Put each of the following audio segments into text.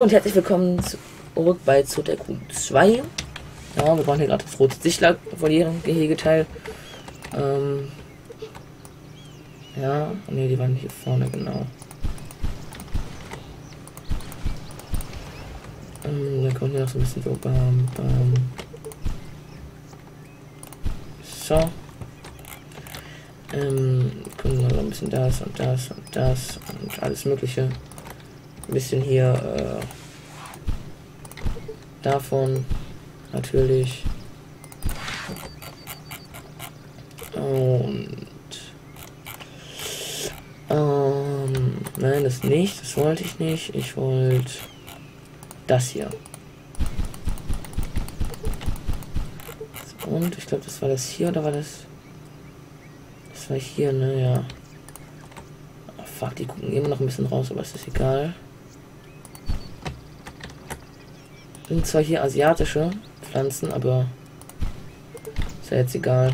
Und herzlich willkommen zurück bei Zoteku 2. Ja, wir brauchen hier gerade das rote Sichtler von ihrem Gehegeteil. Ähm, ja, ne, die waren hier vorne, genau. Ähm, dann kommt hier noch so ein bisschen so bam, bam. So. Ähm, können wir noch ein bisschen das und das und das und alles mögliche ein bisschen hier äh, davon natürlich. Und ähm, nein, das nicht, das wollte ich nicht. Ich wollte das hier. Und ich glaube, das war das hier oder war das? Das war hier, ne, ja. Oh, fuck, die gucken immer noch ein bisschen raus, aber es ist egal. Sind zwar hier asiatische Pflanzen, aber ist ja jetzt egal.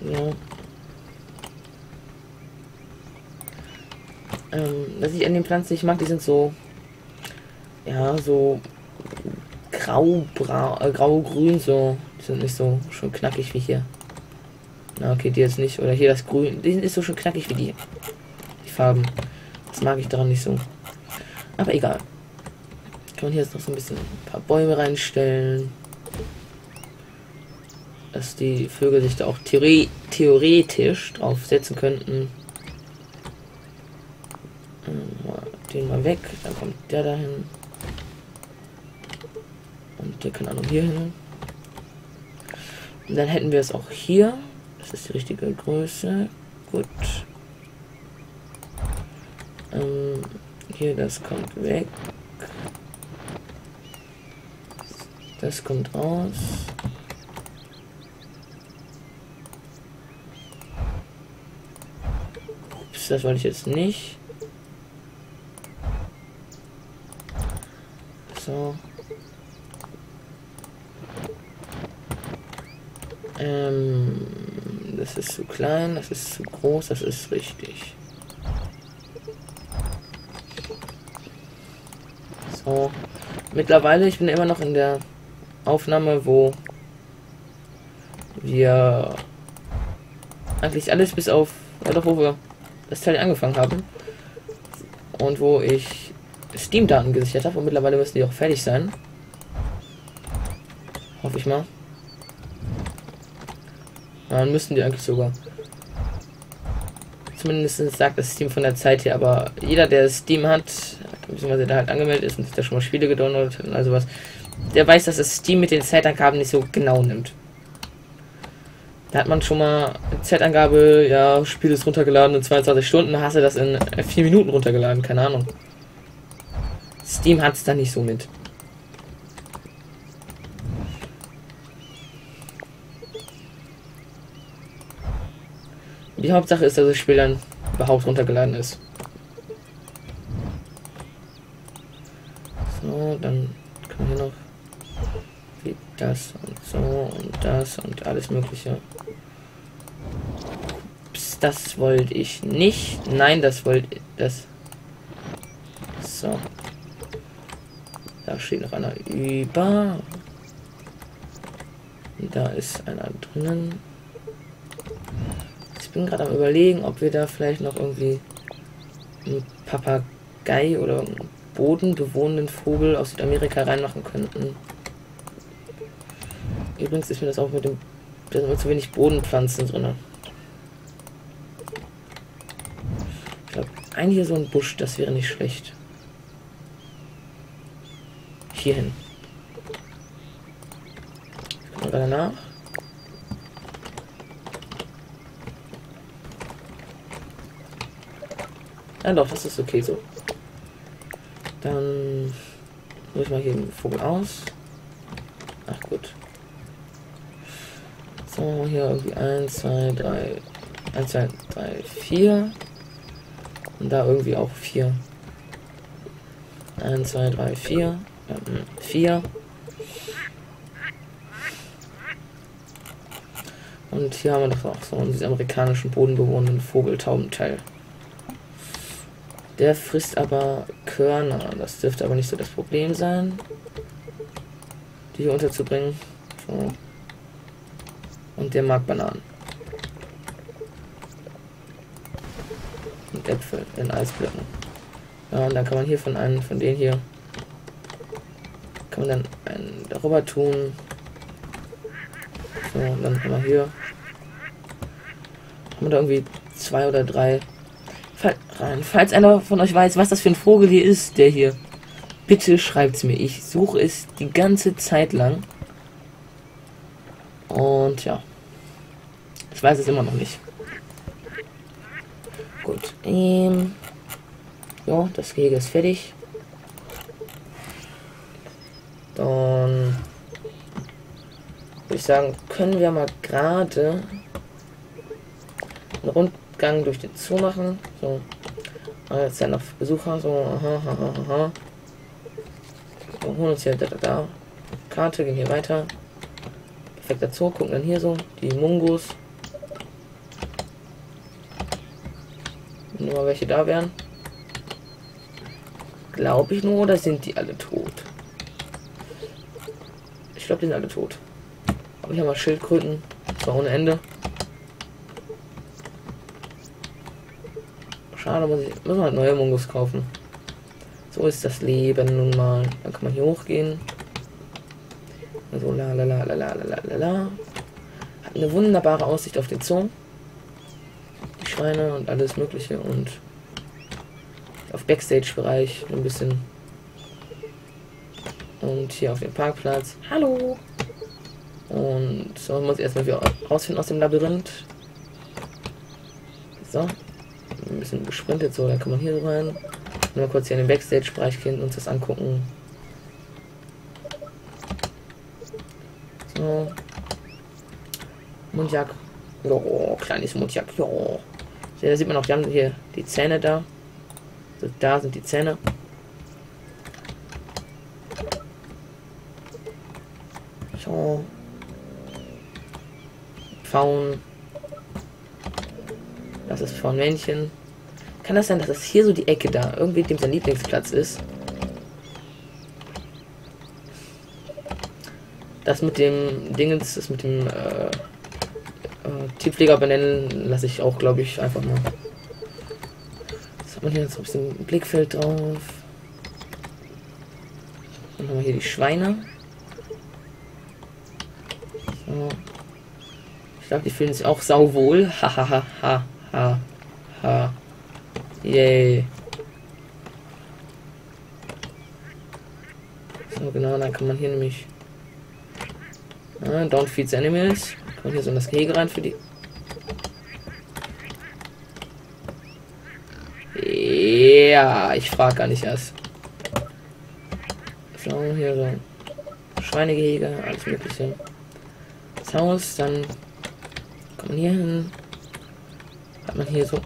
Ja. Ähm, was ich an den Pflanzen nicht mag, die sind so, ja, so grau, äh, grau-grün, so. Die sind nicht so schon knackig wie hier. Na, okay, die jetzt nicht. Oder hier das Grün. Die nicht so schön knackig wie die. Die Farben. Das mag ich daran nicht so. Aber egal. Kann man hier jetzt noch so ein bisschen ein paar Bäume reinstellen. Dass die Vögel sich da auch theori theoretisch drauf setzen könnten. Den mal weg. Dann kommt der dahin. Und der kann auch noch hier hin. Und dann hätten wir es auch hier. Das ist die richtige Größe. Gut. Ähm, hier, das kommt weg. Das kommt raus. Ups, das wollte ich jetzt nicht. So. Ähm das ist zu klein, das ist zu groß, das ist richtig. So. Mittlerweile, ich bin immer noch in der Aufnahme, wo wir eigentlich alles bis auf, doch, wo wir das Teil angefangen haben. Und wo ich Steam-Daten gesichert habe. Und mittlerweile müssen die auch fertig sein. Hoffe ich mal. Dann müssten die eigentlich sogar. Zumindest sagt das Steam von der Zeit her, aber jeder, der Steam hat, beziehungsweise der halt angemeldet ist und sich da schon mal Spiele gedownloadet und also was, der weiß, dass das Steam mit den Zeitangaben nicht so genau nimmt. Da hat man schon mal Zeitangabe, ja, Spiel ist runtergeladen in 22 Stunden, hast du das in 4 Minuten runtergeladen, keine Ahnung. Steam hat es da nicht so mit. Die Hauptsache ist, dass das Spiel dann überhaupt runtergeladen ist. So, dann können wir noch das und so und das und alles mögliche. Ups, das wollte ich nicht. Nein, das wollte das. So. Da steht noch einer über. Da ist einer drinnen bin gerade am überlegen, ob wir da vielleicht noch irgendwie einen Papagei oder einen bodenbewohnenden Vogel aus Südamerika reinmachen könnten. Übrigens ist mir das auch mit dem. Da sind zu wenig Bodenpflanzen drin. Ich glaube, ein so ein Busch, das wäre nicht schlecht. Hier hin. Gucken wir danach. Ja doch, das ist okay so. Dann muss ich mal hier den Vogel aus. Ach gut. So, hier irgendwie 1, 2, 3, 1, 2, 3, 4. Und da irgendwie auch 4. 1, 2, 3, 4. 4. Und hier haben wir doch auch so diesen amerikanischen bodenbewohnenden Vogeltaubenteil. Der frisst aber Körner. Das dürfte aber nicht so das Problem sein, die hier unterzubringen. So. Und der mag Bananen. Und Äpfel in Eisblöcken. Ja, und dann kann man hier von einem von denen hier kann man dann einen darüber tun. So, und dann haben wir hier haben wir da irgendwie zwei oder drei rein. Falls einer von euch weiß, was das für ein Vogel hier ist, der hier, bitte schreibt es mir. Ich suche es die ganze Zeit lang. Und ja, ich weiß es immer noch nicht. Gut, ähm, ja, das Gehege ist fertig. Dann würde ich sagen, können wir mal gerade einen Rundgang durch den Zoo machen. So, Ah, jetzt ja noch Besucher, so, aha, aha, aha. Wir holen uns hier da, da, da. Karte, gehen hier weiter. Perfekter Zoo, gucken dann hier so, die Mungos. Nur mal welche da wären. Glaube ich nur, oder sind die alle tot? Ich glaube, die sind alle tot. Aber ich habe mal Schildkröten. Zwar ohne Ende. Schade, muss ich muss halt neue Mungos kaufen. So ist das Leben nun mal. Dann kann man hier hochgehen. Also la la la la la la la la. Hat eine wunderbare Aussicht auf den Zoo. Die Schweine und alles mögliche und auf Backstage-Bereich ein bisschen. Und hier auf dem Parkplatz. Hallo! Und so muss ich erstmal wieder rausfinden aus dem Labyrinth. So, ein bisschen gesprintet, so, dann kann man hier rein. Mal kurz hier in den Backstage-Bereich gehen und uns das angucken. So. Mundjak. Jo, kleines Mundjak. Jo. So, da sieht man auch, die haben hier die Zähne da. So, da sind die Zähne. So. Pfauen. Das ist von Männchen. Kann das sein, dass das hier so die Ecke da irgendwie dem sein Lieblingsplatz ist? Das mit dem Dingens, das mit dem äh, äh, Tierpfleger benennen, lasse ich auch, glaube ich, einfach mal. Was hat man hier jetzt ein bisschen Blickfeld drauf? Dann haben wir hier die Schweine. So. Ich glaube, die fühlen sich auch sauwohl. Hahaha. ha, ha, ha. Yay. So, genau, dann kann man hier nämlich Ah, don't feed animals. Kommt hier so in das Gehege rein für die. Ja, ich frage gar nicht erst. So, hier so. Schweinegehege, alles mögliche. Das Haus, dann kommt man hier hin. Hat man hier so.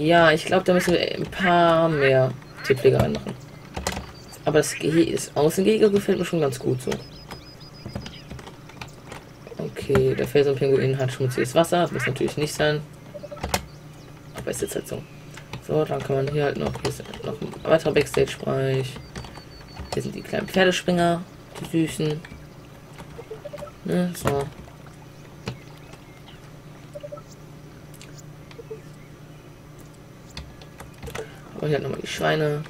Ja, ich glaube, da müssen wir ein paar mehr Tierpflege reinmachen. Aber das, Ge das Außengehege gefällt mir schon ganz gut so. Okay, der Felsenpinguin hat schmutziges Wasser. Das muss natürlich nicht sein. Aber ist jetzt halt so. So, dann kann man hier halt noch, hier ist noch ein weiterer Backstage-Bereich. Hier sind die kleinen Pferdespringer, die süßen. Ne, so. Und hier nochmal die Schweine.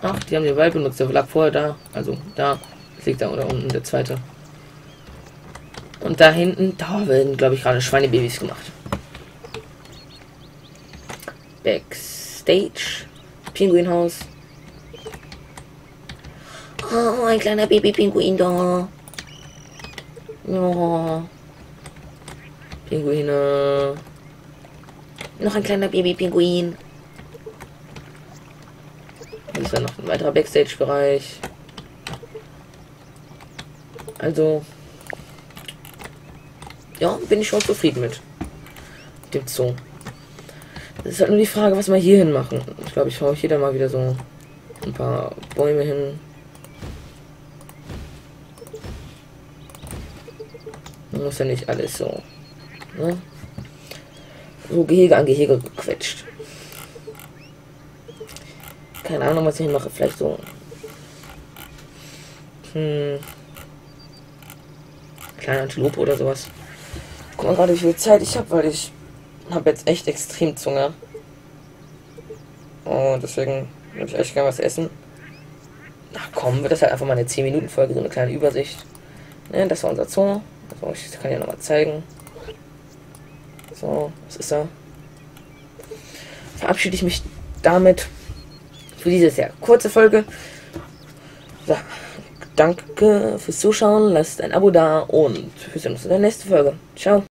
Ach, die haben den Wald benutzt. Der lag vorher da. Also da. Das liegt da oder unten der zweite. Und da hinten, da werden, glaube ich, gerade Schweinebabys gemacht. Backstage. Pinguinhaus. Oh, ein kleiner Baby-Pinguin da. Ja. Pinguine. Noch ein kleiner Baby-Pinguin. Hier ist ja noch ein weiterer Backstage-Bereich. Also, ja, bin ich schon zufrieden mit dem Zoo. Es ist halt nur die Frage, was wir hier hin machen. Ich glaube, ich hau hier dann mal wieder so ein paar Bäume hin. Man muss ja nicht alles so. Ne? So Gehege an Gehege gequetscht. Keine Ahnung, was ich mache. Vielleicht so. Hm. Kleine Antilope oder sowas. Guck mal gerade, wie viel Zeit ich habe, weil ich habe jetzt echt extrem Zunge. Und deswegen würde ich echt gerne was essen. Ach komm, wird das halt einfach mal eine 10-Minuten-Folge, so eine kleine Übersicht. Ne, das war unser. So, ich kann ja nochmal zeigen. So, was ist da? Verabschiede ich mich damit für diese sehr kurze Folge. So, danke fürs Zuschauen, lasst ein Abo da und wir sehen uns in der nächsten Folge. Ciao.